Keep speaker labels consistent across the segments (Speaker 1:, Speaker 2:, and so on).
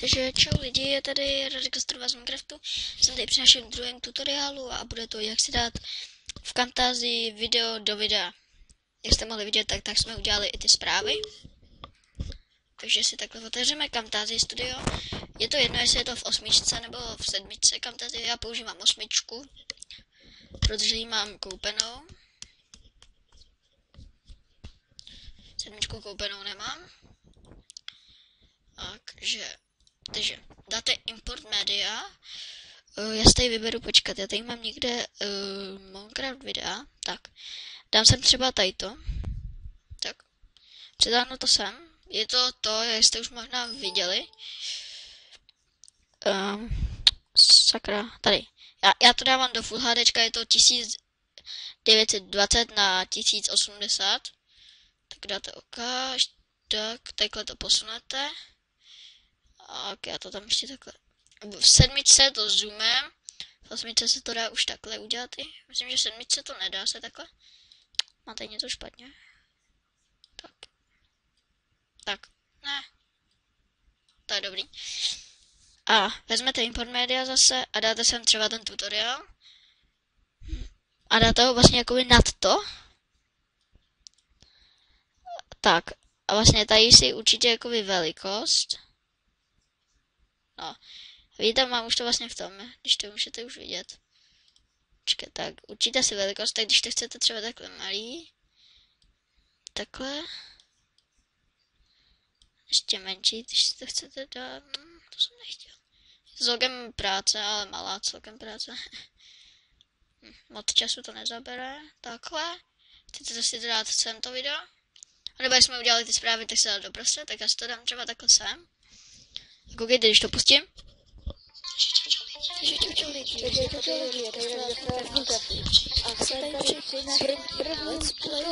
Speaker 1: Takže čau lidi, je tady Radek z Minecraftu. Jsem tady při našem druhém tutoriálu a bude to, jak si dát v Camtazii video do videa. Jak jste mohli vidět, tak, tak jsme udělali i ty zprávy. Takže si takhle otevřeme Camtasia Studio. Je to jedno, jestli je to v osmičce nebo v sedmičce Camtasia. Já používám osmičku, protože ji mám koupenou. Sedmičku koupenou nemám. Takže takže dáte media. Uh, já si tady vyberu, počkat, já tady mám někde uh, Minecraft videa. Tak, dám sem třeba tady to. Tak, předáhnu to sem. Je to to, jak jste už možná viděli. Um, sakra, tady. Já, já to dávám do Full HD, je to 1920 na 1080. Tak dáte ukáž, tak, takhle to posunete. Tak já to tam ještě takhle. V sedmičce to zoomem. V osmičce se to dá už takhle udělat. I. Myslím, že v sedmičce to nedá se takhle. Máte něco špatně? Tak. Tak. Ne. To je dobrý. A vezmete import media zase a dáte sem třeba ten tutoriál. A dáte ho vlastně jakoby nad to. Tak. A vlastně tady si určitě jakoby velikost. No. Vidíte, mám už to vlastně v tom, když to můžete už vidět. Počkej, tak určitě si velikost, tak když to chcete třeba takhle malý, takhle, ještě menší, když si to chcete dát, hm, to jsem nechtěl. Celkem práce, ale malá celkem práce. Hm, moc času to nezabere, takhle. Chcete to si dát sem to video. A nebo jsme udělali ty zprávy, tak se dát doprostřed, tak já si to dám třeba takhle sem. Koukejte, když to pustím.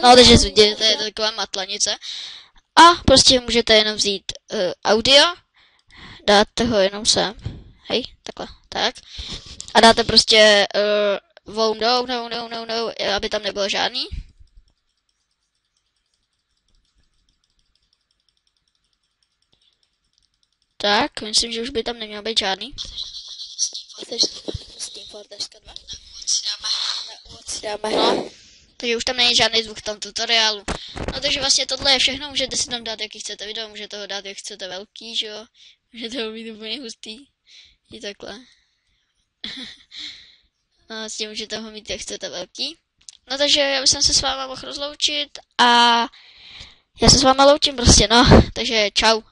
Speaker 1: No, takže vidíte, to je taková matlanice. A prostě můžete jenom vzít uh, audio, dáte ho jenom sem. Hej, takhle, tak. A dáte prostě uh, volume no, no, no, no, no, aby tam nebylo žádný. Tak, myslím, že už by tam neměl být žádný. Chceš Steam Fortress 2? Dáme. No, takže už tam není žádný zvuk v tom tutoriálu. No takže vlastně tohle je všechno, můžete si tam dát, jaký chcete video, můžete ho dát, jak chcete velký, že jo. Můžete ho mít úplně hustý. I takhle. no, s tím můžete ho mít, jak chcete velký. No takže já bych se s váma mohl rozloučit a já se s váma loučím prostě, no. Takže čau.